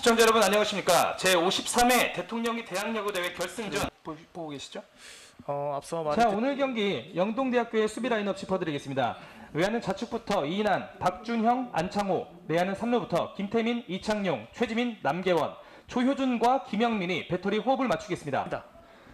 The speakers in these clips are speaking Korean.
시청자 여러분 안녕하십니까? 제 53회 대통령이 대학야구 대회 결승전 보, 보고 계시죠? 어, 앞서 말했 자 오늘 경기 영동대학교의 수비 라인업 짚어드리겠습니다. 외야는 좌측부터 이인환, 박준형, 안창호, 내야는 3루부터 김태민, 이창용, 최지민, 남계원, 조효준과 김영민이 배터리 호흡을 맞추겠습니다.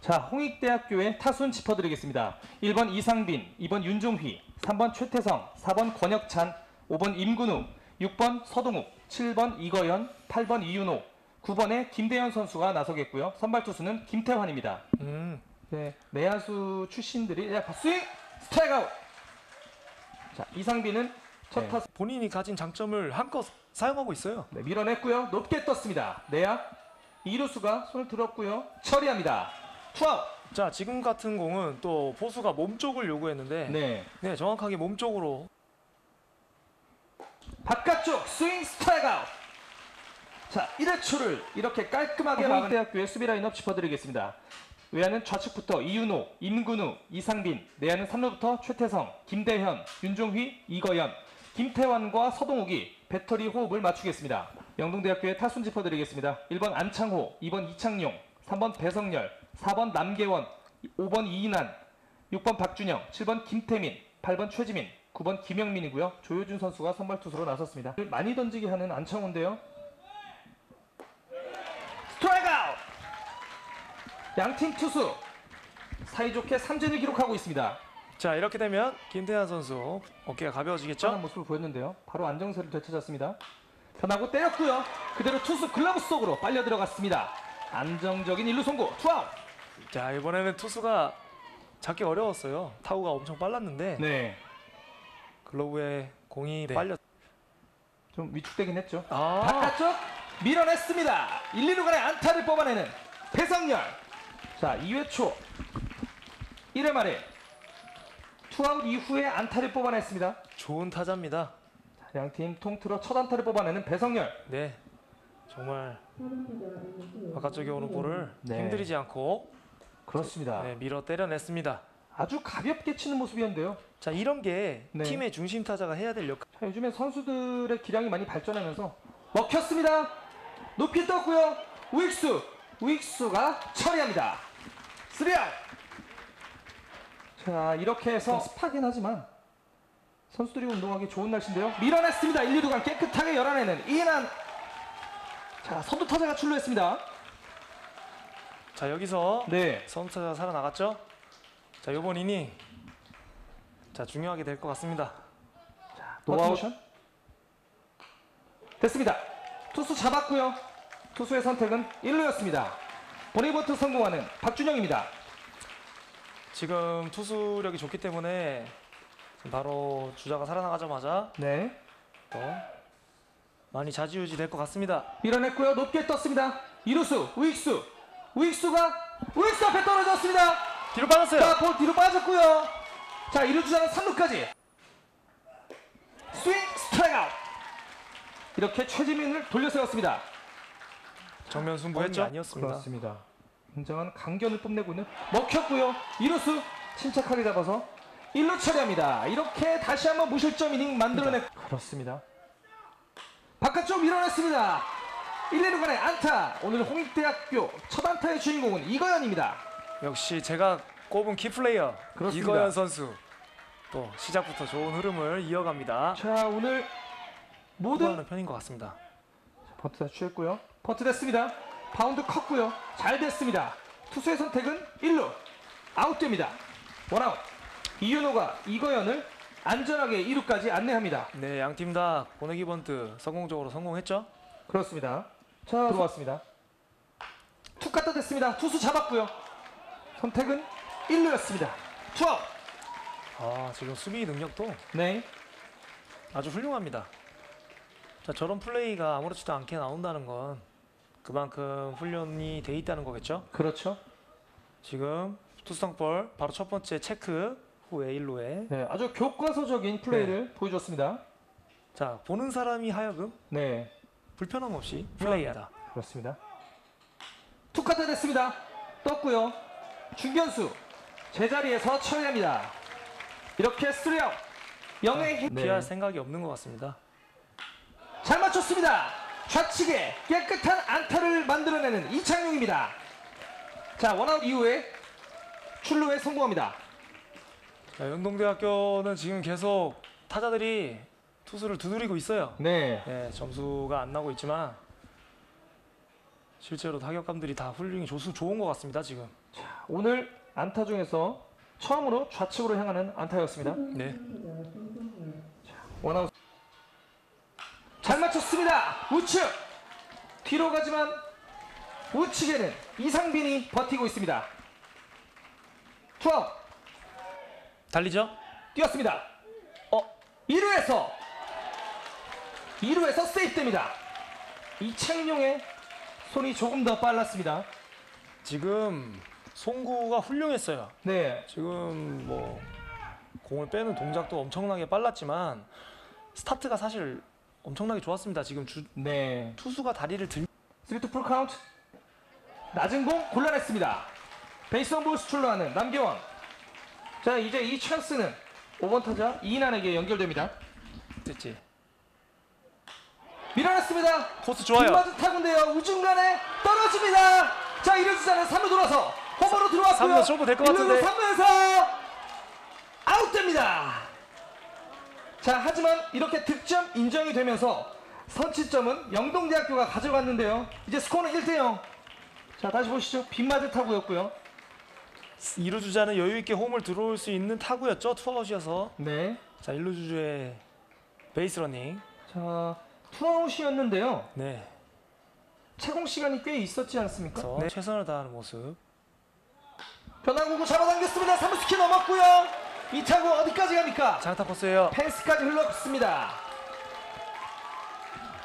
자 홍익대학교의 타순 짚어드리겠습니다. 1번 이상빈, 2번 윤종휘, 3번 최태성, 4번 권혁찬, 5번 임근우, 6번 서동욱, 7번 이거연, 8번 이윤호, 9번에 김대현 선수가 나서겠고요. 선발 투수는 김태환입니다. 음, 네, 내야수 출신들이 야, 스윙 스트라이크 아웃. 자, 이상빈은 첫 네. 타수 본인이 가진 장점을 한껏 사용하고 있어요. 네, 밀어냈고요. 높게 떴습니다. 내야 이루수가 손을 들었고요. 처리합니다. 투아웃. 자, 지금 같은 공은 또 포수가 몸쪽을 요구했는데 네, 네. 정확하게 몸쪽으로 바깥쪽 스윙 스트라이크 아웃. 자, 1회초를 이렇게 깔끔하게 막은 대학교의 수비 라인업 짚어드리겠습니다. 외야는 좌측부터 이윤호, 임근우, 이상빈, 내야는 3루부터 최태성, 김대현, 윤종휘, 이거연, 김태환과 서동욱이 배터리 호흡을 맞추겠습니다. 영동대학교의 타순 짚어드리겠습니다. 1번 안창호, 2번 이창용, 3번 배성열, 4번 남계원, 5번 이인환, 6번 박준영, 7번 김태민, 8번 최지민, 9번 김영민이고요. 조효준 선수가 선발 투수로 나섰습니다. 많이 던지게 하는 안창호인데요. 스트라이크 아웃! 양팀 투수 사이좋게 3진을 기록하고 있습니다. 자, 이렇게 되면 김태환 선수 어깨가 가벼워지겠죠? 뻔한 모습을 보였는데요. 바로 안정세를 되찾았습니다. 변화구 때렸고요. 그대로 투수 글러브 속으로 빨려 들어갔습니다. 안정적인 일루 송구 투아웃. 자, 이번에는 투수가 잡기 어려웠어요. 타구가 엄청 빨랐는데 네, 글러브에 공이 네. 빨려 좀 위축되긴 했죠. 아, 바깥쪽 밀어냈습니다. 1, 2루 간의 안타를 뽑아내는 배성열. 자, 2회 초 1회 말에 투아웃 이후에 안타를 뽑아냈습니다. 좋은 타자입니다. 양팀 통틀어 첫 안타를 뽑아내는 배성열. 네. 정말 바깥쪽에 오는 볼을 네. 힘들이지 않고 그렇습니다. 네, 밀어 때려냈습니다. 아주 가볍게 치는 모습이었는데요. 자, 이런 게 네. 팀의 중심 타자가 해야 될 역할. 자, 요즘에 선수들의 기량이 많이 발전하면서 먹혔습니다. 높이 떴고요. 우익수, 우익수가 처리합니다. 쓰리아웃. 자, 이렇게 해서 습하긴 하지만 선수들이 운동하기 좋은 날씨인데요. 밀어냈습니다. 1, 2루간 깨끗하게 열어내는 이인환. 자, 선두 타자가 출루했습니다. 자, 여기서 네. 선두 타자가 살아나갔죠? 자, 이번 이닝 자, 중요하게 될 것 같습니다. 노아웃 댔습니다. 투수 잡았고요. 투수의 선택은 1루였습니다. 보내기 번트 성공하는 박준영입니다. 지금 투수력이 좋기 때문에 바로 주자가 살아나가자마자 네. 또 많이 자지우지 될 것 같습니다. 밀어냈고요. 높게 떴습니다. 이루수, 우익수. 우익수가 우익수 앞에 떨어졌습니다. 뒤로 빠졌어요. 자, 볼 뒤로 빠졌고요. 자, 이루 주자는 3루까지. 스윙 스트라이크 아웃. 이렇게 최지민을 돌려세웠습니다. 정면 승부했죠? 아니었습니다. 그렇습니다. 굉장한 강견을 뽐내고 있는 먹혔고요. 이루수 침착하게 잡아서 1루 처리합니다. 이렇게 다시 한번 무실점 이닝 만들어내 그렇습니다. 바깥쪽 밀어냈습니다. 1, 2루 간의 안타. 오늘 홍익대학교 첫 안타의 주인공은 이거연입니다. 역시 제가 꼽은 키플레이어 그렇습니다. 이거연 선수 또 시작부터 좋은 흐름을 이어갑니다. 자, 오늘 모든 편인 것 같습니다. 번트 자세 취했고요. 번트 댔습니다. 바운드 컸고요. 잘 됐습니다. 투수의 선택은 1루. 아웃됩니다. 원아웃. 이윤호가 이거연을 안전하게 2루까지 안내합니다. 네, 양 팀 다 보내기 번트 성공적으로 성공했죠? 그렇습니다. 자, 들어왔습니다. 툭 갖다 댔습니다. 투수 잡았고요. 선택은 1루였습니다. 투아웃. 아, 지금 수비 능력도 네. 아주 훌륭합니다. 자, 저런 플레이가 아무렇지도 않게 나온다는 건 그만큼 훈련이 돼 있다는 거겠죠? 그렇죠. 지금 투수 땅볼 바로 첫 번째 체크 후에 1루에 네, 아주 교과서적인 플레이를 보여줬습니다. 자, 보는 사람이 하여금 네. 불편함 없이 플레이하다. 그렇습니다. 툭 갖다 댔습니다. 떴고요. 중견수 제자리에서 처리합니다. 이렇게 쓰리아웃. 영의 힘. 피할 생각이 없는 것 같습니다. 잘 맞췄습니다. 좌측에 깨끗한 안타를 만들어내는 이창용입니다. 자, 원아웃 이후에 출루에 성공합니다. 자, 영동대학교는 지금 계속 타자들이 투수를 두드리고 있어요. 네. 네, 점수가 안 나고 있지만 실제로 타격감들이 다 훌륭히 조수 좋은 것 같습니다. 지금. 오늘 안타 중에서 처음으로 좌측으로 향하는 안타였습니다. 네. 원아웃. 잘 맞췄습니다. 우측. 뒤로 가지만 우측에는 이상빈이 버티고 있습니다. 투아웃. 달리죠? 뛰었습니다. 어, 1루에서 2루에서 세이프됩니다. 이창용의 손이 조금 더 빨랐습니다. 지금 송구가 훌륭했어요. 네, 지금 뭐 공을 빼는 동작도 엄청나게 빨랐지만 스타트가 사실 엄청나게 좋았습니다. 지금 주, 네. 투수가 다리를 들 3투 풀 카운트. 낮은 공 곤란했습니다. 베이스원 볼 수출로하는 남경원. 자, 이제 이 찬스는 5번 타자 이인환에게 연결됩니다. 됐지. 밀어냈습니다. 코스 좋아요. 빗맞은 타구인데요. 우중간에 떨어집니다. 자, 이루 주자는 3루 돌아서 홈으로 들어왔고요. 삼루 쇼부 될것 같은데. 3루에서 아웃됩니다. 자, 하지만 이렇게 득점 인정이 되면서 선취점은 영동대학교가 가져갔는데요. 이제 스코어는 1대 0. 자, 다시 보시죠. 빗맞은 타구였고요. 이루 주자는 여유 있게 홈을 들어올 수 있는 타구였죠. 투아웃이어서. 네. 자, 일루 주자의 베이스 러닝. 자, 투아웃이었는데요. 네. 체공 시간이 꽤 있었지 않습니까? 네, 최선을 다하는 모습. 변화구 잡아당겼습니다. 3루수 키 넘었고요. 이 타구 어디까지 갑니까? 장타 코스예요. 펜스까지 흘렀습니다.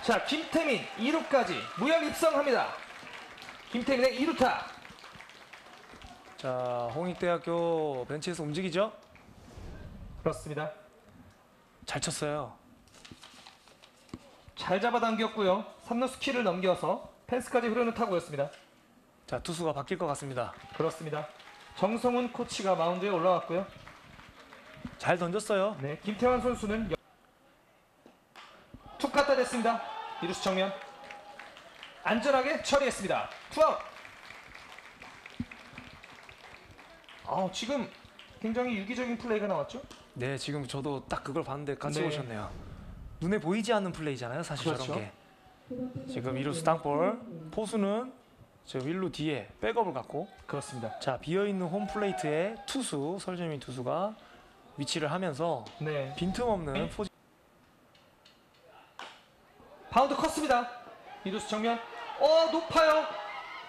자, 김태민 2루까지 무역 입성합니다. 김태민의 2루타. 자, 홍익대학교 벤치에서 움직이죠? 그렇습니다. 잘 쳤어요. 잘 잡아당겼고요. 3루 스키를 넘겨서 펜스까지 흐르는 타구였습니다. 자, 투수가 바뀔 것 같습니다. 그렇습니다. 정성훈 코치가 마운드에 올라왔고요. 잘 던졌어요. 네, 김태환 선수는 여... 툭 갖다 댔습니다. 이루수 정면 안전하게 처리했습니다. 투아웃. 아, 지금 굉장히 유기적인 플레이가 나왔죠? 네, 지금 저도 딱 그걸 봤는데 같이 네. 오셨네요. 눈에 보이지 않는 플레이잖아요, 사실 그렇죠. 저런 게. 지금 이루수 땅볼, 포수는 저 일루 뒤에 백업을 갖고 그렇습니다. 자 비어 있는 홈 플레이트에 투수 설재민 투수가 위치를 하면서 네. 빈틈없는 포지. 바운드 컸습니다. 이루수 정면. 어, 높아요.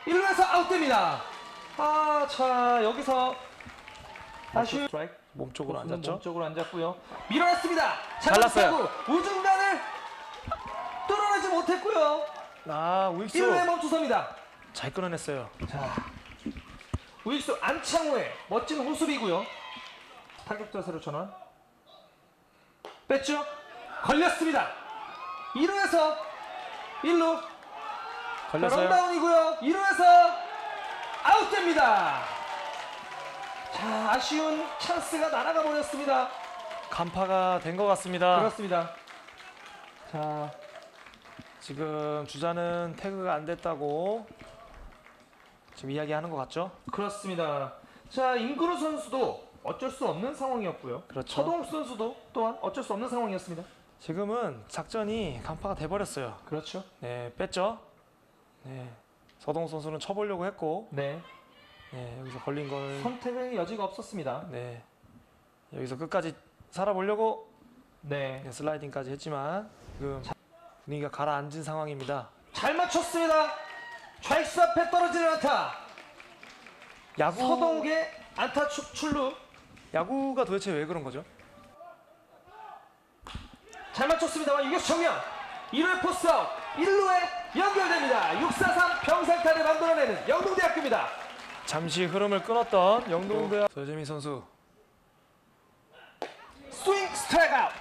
1루에서 아웃됩니다. 아, 자, 여기서 아쉬운 스트라이크. 몸쪽으로 앉았죠. 몸쪽으로 앉았고요. 밀어냈습니다. 잘랐어요. 우중간을 뚫어내지 못했고요. 아 우익수 1루에 멈춰섭니다. 잘 끌어냈어요. 자, 우익수 안창호의 멋진 호수비고요. 타격 자세로 전환. 뺐죠? 걸렸습니다. 2루에서 1루 걸렸어요. 런다운이고요. 1루에서 아웃됩니다. 자, 아쉬운 찬스가 날아가 버렸습니다. 간파가 된 것 같습니다. 그렇습니다. 자, 지금 주자는 태그가 안 됐다고 지금 이야기하는 것 같죠? 그렇습니다. 자, 임그루 선수도 어쩔 수 없는 상황이었고요. 그렇죠. 서동욱 선수도 또한 어쩔 수 없는 상황이었습니다. 지금은 작전이 간파가 돼 버렸어요. 그렇죠. 네 뺐죠. 네 서동욱 선수는 쳐보려고 했고 네. 네 여기서 걸린 걸 선택의 여지가 없었습니다. 네. 여기서 끝까지 살아보려고 네. 네, 슬라이딩까지 했지만 지금 분위기가 가라앉은 상황입니다. 잘 맞췄습니다. 좌익수 앞에 떨어지는 안타. 야구 서동욱의 안타 출- 출루. 야구가 도대체 왜 그런 거죠? 잘 맞췄습니다만 유격수 정면. 1루의 포스 아웃. 1루에 연결됩니다. 643 병살타를 만들어내는 영동대학교입니다. 잠시 흐름을 끊었던 영동대학 서재민 선수. 스윙 스트라이크 아웃.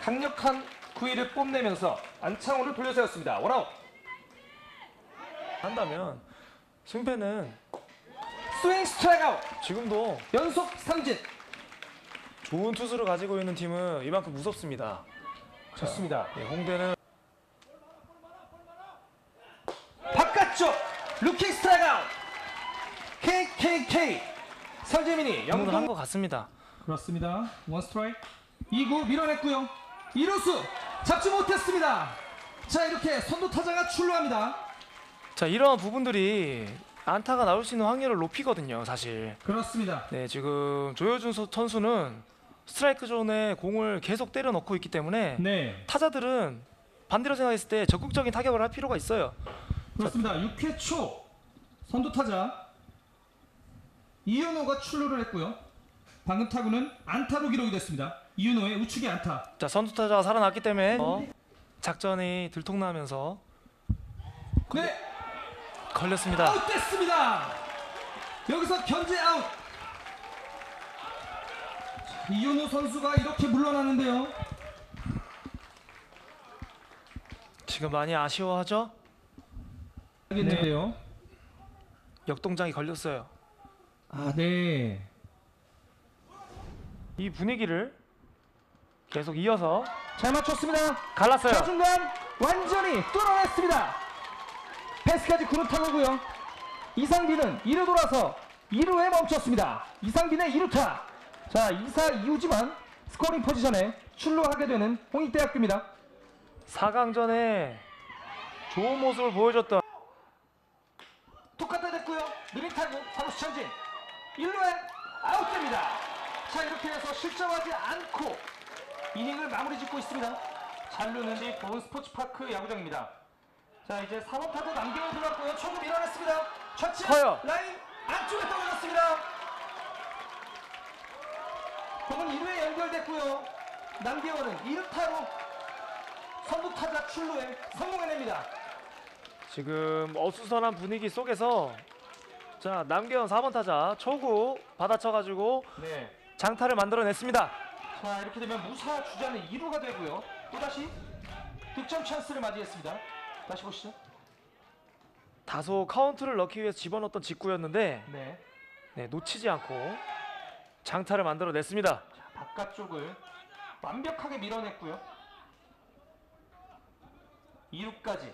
강력한 구위를 뽐내면서 안창호를 돌려세웠습니다. 원아웃 한다면 승패는 스윙 스트라이크 지금도 연속 삼진 좋은 투수를 가지고 있는 팀은 이만큼 무섭습니다. 좋습니다 예, 홍대는 루킹 스트라이크. KKK. 설재민이 영동 한것 같습니다. 그렇습니다. 원 스트라이크. 2구 밀어냈고요. 이루수 잡지 못했습니다. 자 이렇게 선두 타자가 출루합니다. 자 이런 부분들이 안타가 나올 수 있는 확률을 높이거든요, 사실. 그렇습니다. 네, 지금 조효준 소- 선수는 스트라이크 존에 공을 계속 때려 넣고 있기 때문에 네 타자들은 반대로 생각했을 때 적극적인 타격을 할 필요가 있어요. 그렇습니다. 6회 초 선두 타자 이윤호가 출루를 했고요. 방금 타구는 안타로 기록이 됐습니다. 이윤호의 우측의 안타. 자, 선두 타자가 살아났기 때문에 어, 작전이 들통나면서 네 걸렸습니다. 아웃됐습니다. 여기서 견제 아웃. 자, 이윤호 선수가 이렇게 물러나는데요. 지금 많이 아쉬워하죠? 알겠는데요. 역동작이 걸렸어요. 아 네. 이 분위기를 계속 이어서 잘 맞췄습니다. 갈랐어요. 좌중간 완전히 뚫어냈습니다. 패스까지 구름 타고고요. 이상빈은 2루 돌아서 2루에 멈췄습니다. 이상빈의 2루타. 자 2사 2루지만 스코어링 포지션에 출루하게 되는 홍익대학교입니다. 4강전에 좋은 모습을 보여줬던 툭 갖다 댔고요. 느린 타구 삼루수 전진 1루에 아웃됩니다. 자 이렇게 해서 실점하지 않고 이닝을 마무리 짓고 있습니다. 잔루는 이 보은 스포츠파크 야구장입니다. 자 이제 3번 타자 남기훈 들어왔고요. 초구 밀어냈습니다. 좌측 커요. 라인 안쪽에 떨어졌습니다. 공은 1루에 연결됐고요. 남경원은 2루타로 선두 타자 출루에 성공해냅니다. 지금 어수선한 분위기 속에서 자 남계현 4번 타자 초구 받아쳐가지고 네. 장타를 만들어냈습니다. 자 이렇게 되면 무사 주자는 2루가 되고요 또다시 득점 찬스를 맞이했습니다 다시 보시죠. 다소 카운트를 넣기 위해서 집어넣었던 직구였는데 네. 네, 놓치지 않고 장타를 만들어냈습니다. 자, 바깥쪽을 완벽하게 밀어냈고요. 2루까지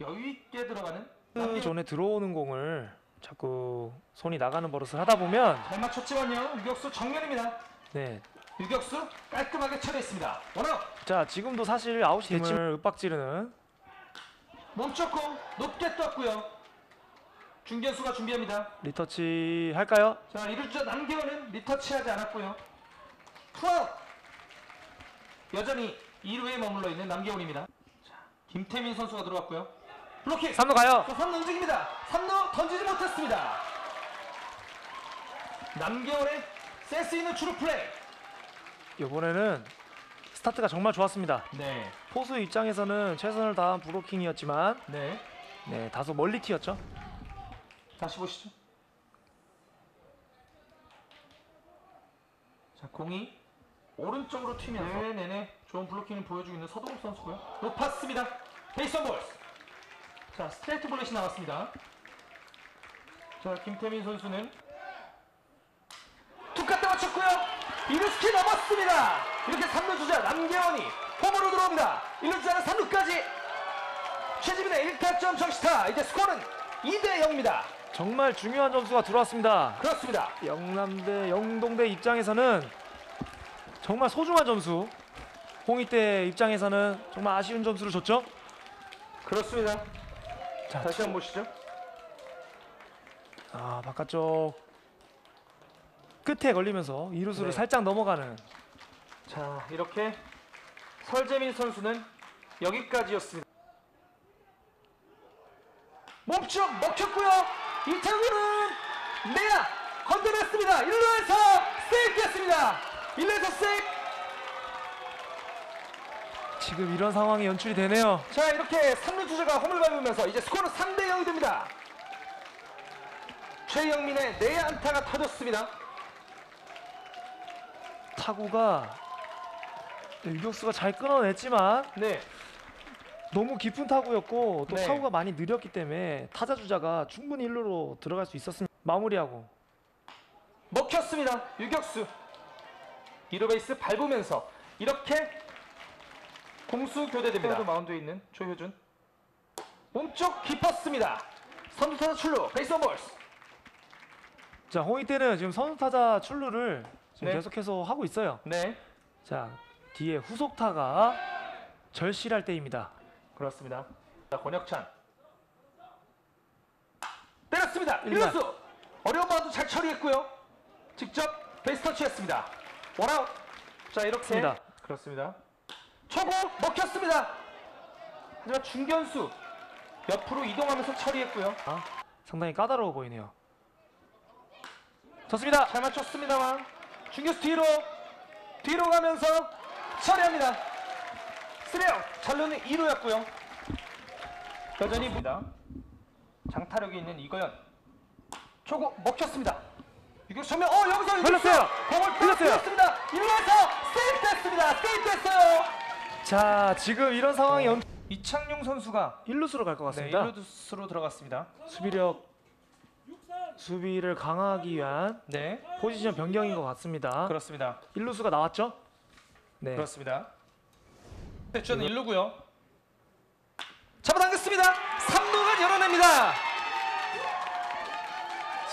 여유 있게 들어가는 그 전에 들어오는 공을 자꾸 손이 나가는 버릇을 하다 보면 잘 맞췄지만요. 유격수 정면입니다. 네, 유격수 깔끔하게 처리했습니다. 원아웃! 자 지금도 사실 아웃이 됐지만 윽박지르는 공 높게 떴고요 중견수가 준비합니다 리터치 할까요? 자, 이루주자 남기훈은 리터치하지 않았고요. 투아웃. 여전히 2루에 머물러 있는 남기훈입니다. 자, 김태민 선수가 들어왔고요. 블로킹. 3루 가요. 자, 3루 움직입니다. 3루 던지지 못했습니다. 남기훈의 센스 있는 주루 플레이. 이번에는 스타트가 정말 좋았습니다. 네, 포수 입장에서는 최선을 다한 블로킹이었지만 네. 네, 다소 멀리 튀었죠. 다시 보시죠. 자, 공이 오른쪽으로 튀면서 네, 네네 좋은 블로킹을 보여주고 있는 서동욱 선수고요. 높았습니다. 베이스 온 볼스. 자, 스트레이트 볼넷이 나왔습니다. 자, 김태민 선수는 툭 갖다 맞췄고요. 이루스키 넘었습니다. 이렇게 3루 주자 남계원이 홈으로 들어옵니다. 1루 주자는 3루까지 최지민의 1타점 정시타. 이제 스코어는 2대 0입니다. 정말 중요한 점수가 들어왔습니다. 그렇습니다. 영남대 영동대 입장에서는 정말 소중한 점수. 홍익대 입장에서는 정말 아쉬운 점수를 줬죠. 그렇습니다. 자, 다시 한번 보시죠. 아 바깥쪽 끝에 걸리면서 이루수를 네. 살짝 넘어가는 자, 이렇게 설재민 선수는 여기까지였습니다. 몸쪽 먹혔고요. 이창구는 내야 건드렸습니다. 1루에서 세이프였습니다. 1루에서 세이프. 지금 이런 상황이 연출이 되네요. 자, 이렇게 3루 주자가 홈을 밟으면서 이제 스코어는 3대 0이 됩니다. 최영민의 내야 안타가 터졌습니다. 타구가 네, 유격수가 잘 끊어냈지만 네, 너무 깊은 타구였고 또 네. 타구가 많이 느렸기 때문에 타자 주자가 충분히 1루로 들어갈 수 있었습니다. 마무리하고 먹혔습니다. 유격수. 1루 베이스 밟으면서 이렇게 공수 교대됩니다. 마운드에 있는 조효준. 몸쪽 깊었습니다. 선두타자 출루 베이스 온 볼스 자, 홍익대는 지금 선두 타자 출루를 지금 네. 계속해서 하고 있어요. 네 자, 뒤에 후속타가 절실할 때입니다. 그렇습니다 자 권혁찬 때렸습니다 일루다. 1루수 어려운 바운드 잘 처리했고요 직접 베이스 터치했습니다 원아웃 자 이렇게 맞습니다. 그렇습니다 초구 먹혔습니다 하지만 중견수 옆으로 이동하면서 처리했고요 아, 상당히 까다로워 보이네요. 좋습니다. 잘 맞췄습니다만 중교수 뒤로 뒤로 가면서 처리합니다. 쓰레요 잘루는 2루였고요. 여전히 니다 장타력이 있는 이거연 초구 먹혔습니다. 이거 정면 어 여기서 흘렀어요. 공을. 흘렀습니다. 1루에서 세이프 됐습니다. 세이프 됐어요. 자, 지금 이런 상황이 연... 이창용 선수가 1루수로 갈것 네, 같습니다. 1루수로 들어갔습니다. 수비력 수비를 강화하기 위한 네 포지션 변경인 것 같습니다. 그렇습니다. 1루수가 나왔죠? 네. 그렇습니다. 대주는 1루고요. 잡아당겼습니다. 3루가 열어냅니다.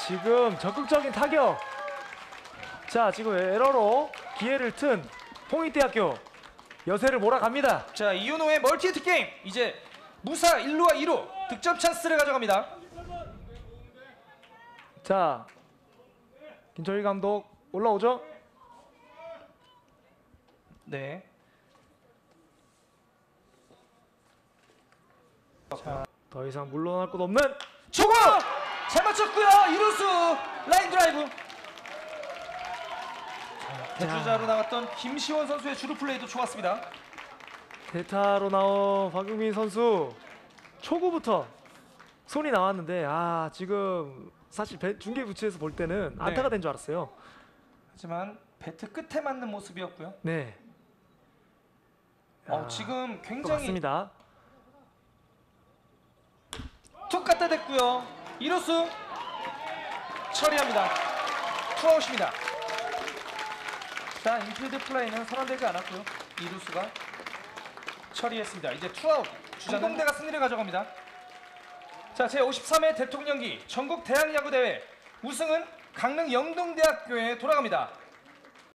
지금 적극적인 타격. 자, 지금 에러로 기회를 튼 홍익대학교 여세를 몰아갑니다. 자 이윤호의 멀티 히트 게임 이제 무사 1루와 2루 득점 찬스를 가져갑니다. 자, 김철희 감독 올라오죠? 네. 더 이상 물러날 곳 없는 초구 잘 맞췄고요. 2루수 라인 드라이브. 대주자로 나왔던 김시원 선수의 주루 플레이도 좋았습니다. 대타로 나온 박용민 선수 초구부터 손이 나왔는데 아 지금 사실 배- 중계 부스에서 볼 때는 네. 안타가 된 줄 알았어요. 하지만 배트 끝에 맞는 모습이었고요. 네. 어, 아, 지금 또 굉장히 맞습니다. 툭 갖다 댔고요. 이루수 처리합니다. 투아웃입니다. 자, 인필드 플라이는 선언되지 않았고요. 이루수가 처리했습니다. 이제 투아웃. 강릉영동대가 승리를 가져갑니다. 자, 제 53회 대통령기 전국 대학야구 대회 우승은 강릉 영동대학교에 돌아갑니다.